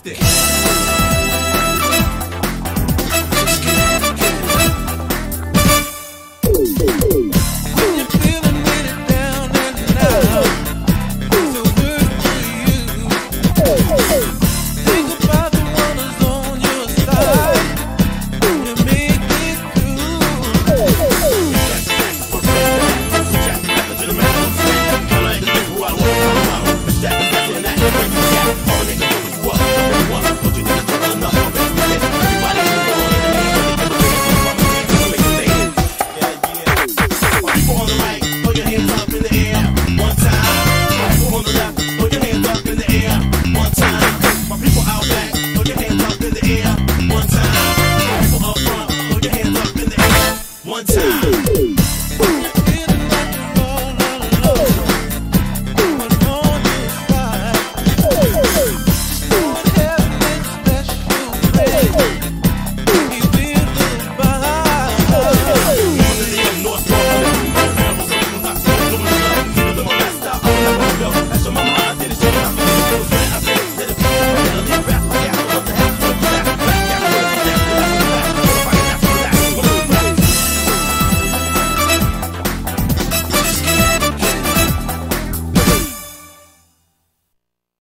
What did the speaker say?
ballistic.